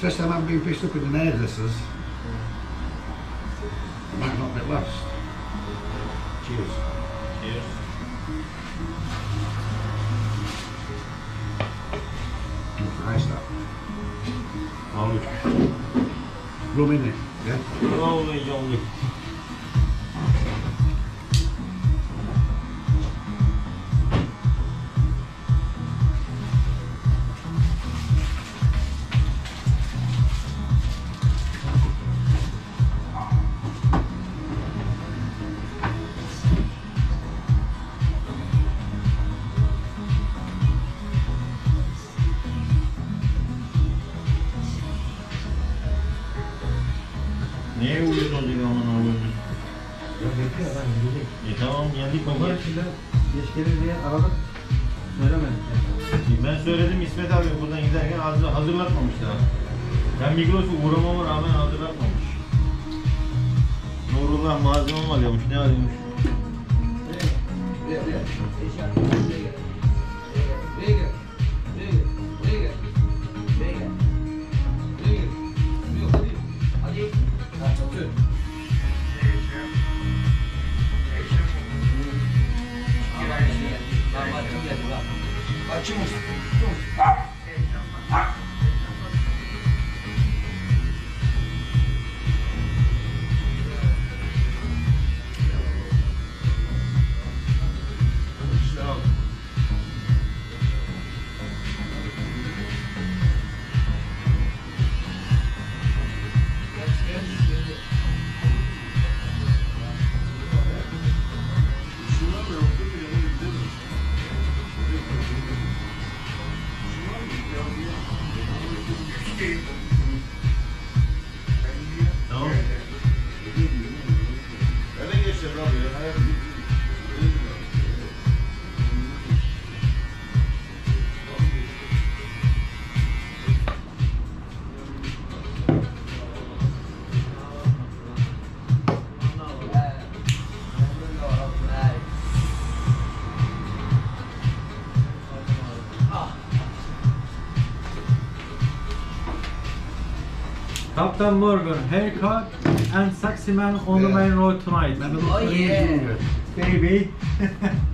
First time I've been fished up in the hairdressers, it might not be last. Cheers. Cheers. It's nice that. Only. Rum in it, yeah? Only, only. Neye uyuyorsun o zaman aman Allah'ım? Ya bekliyor lan gidecek. E tamam geldik baba. Şimdi geç gelir diye aradık. Söylemedik yani. Ben söyledim İsmet abi buradan giderken hazır, hazırlatmamış daha. Ben Migros'a uğramama rağmen hazırlatmamış. Nurullah malzeme mi alıyormuş, ne alıyormuş? tinha uns. Captain Morgan, haircut and sexy man on the main road tonight. Oh, yeah. Baby.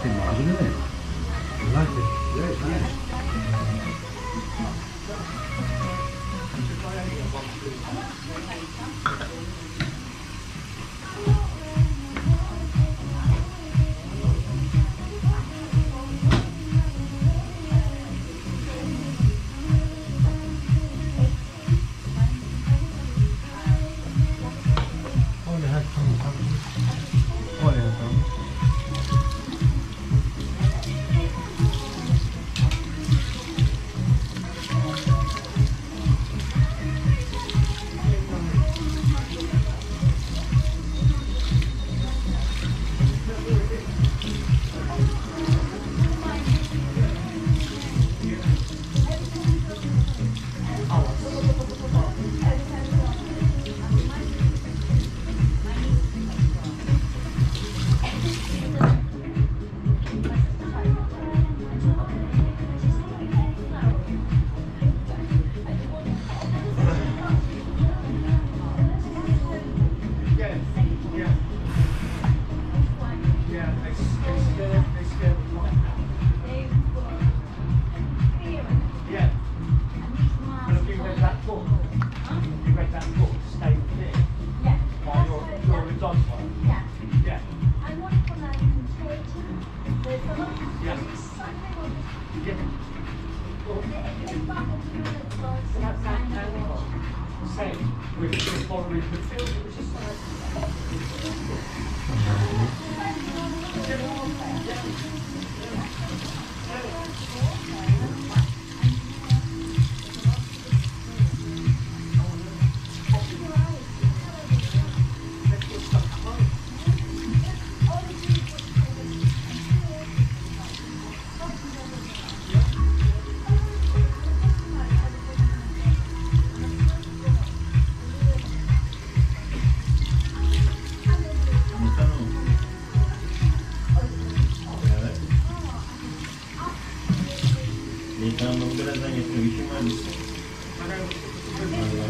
っても始めないの。Thank you.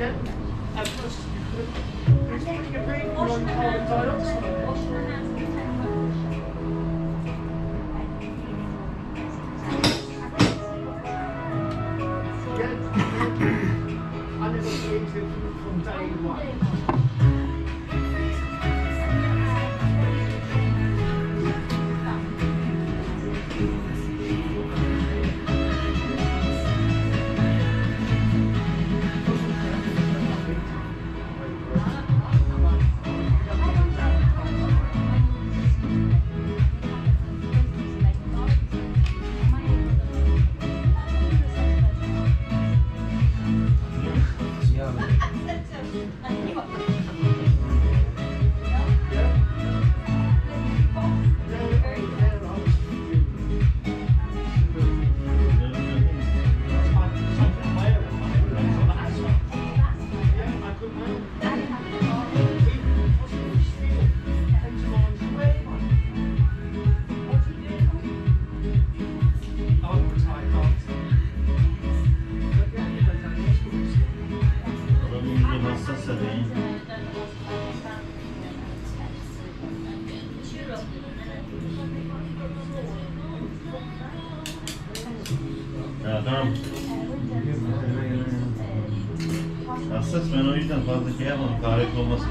then approach adam. Hassas ben o yüzden fazla şey yapmam. Kahret olmasın.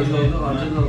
有时真的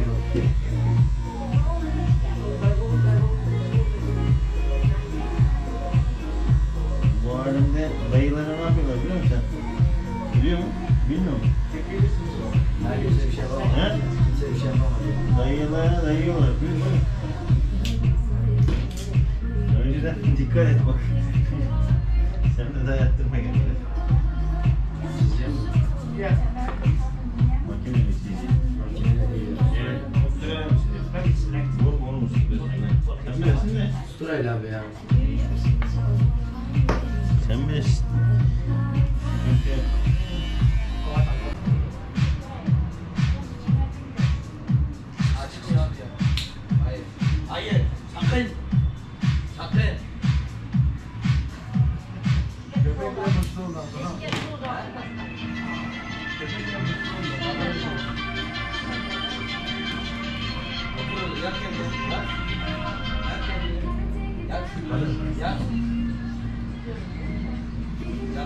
为啥不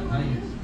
Thank.